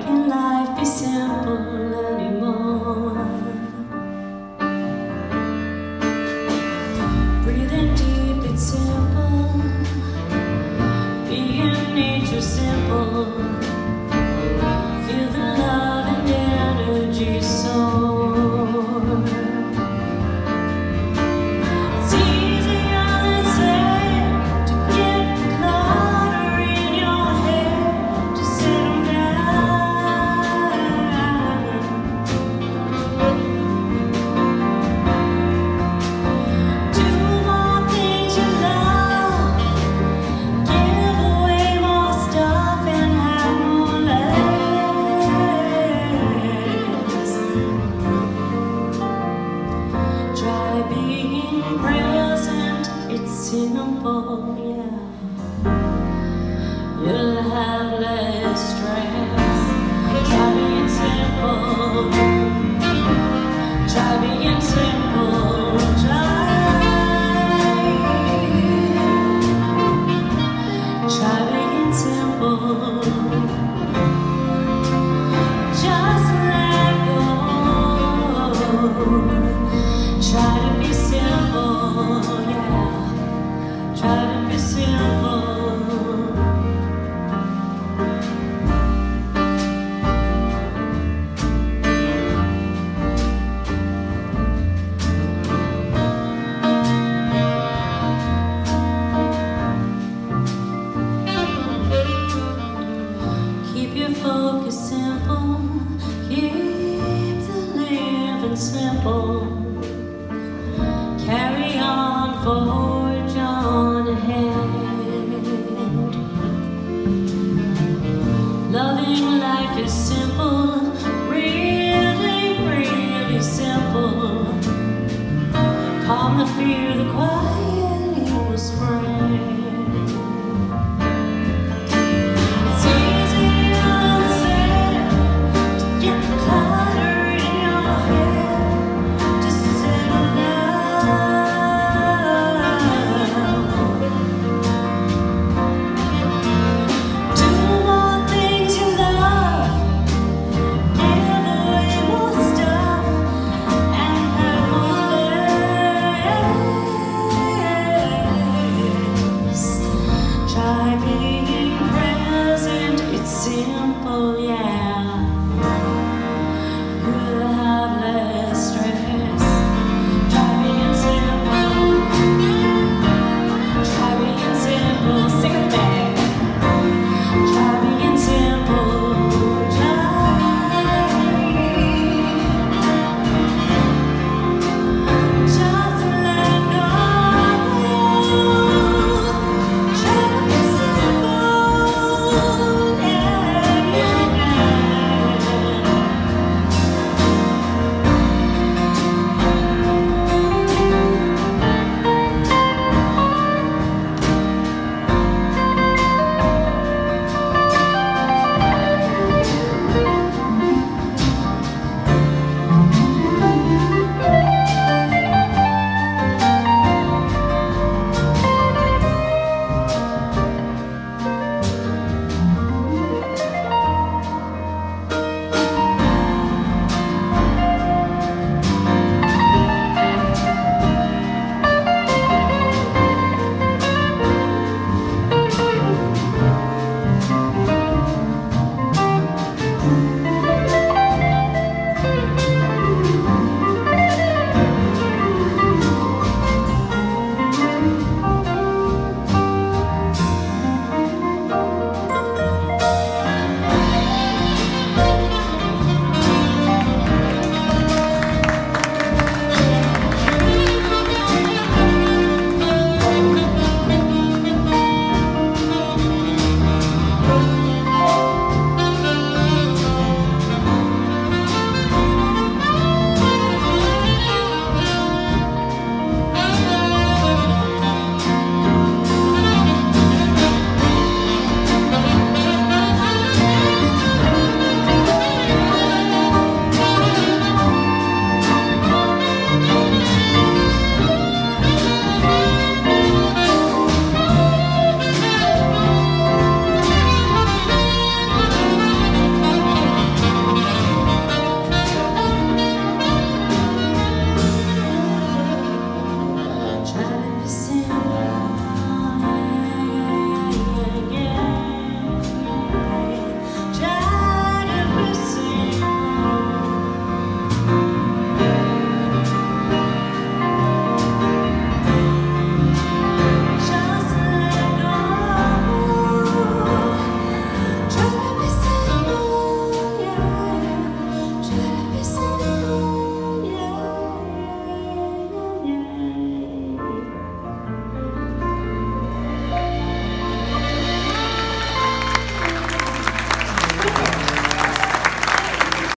Can life be simple anymore? Breathing deep, it's simple. Being nature simple. Go.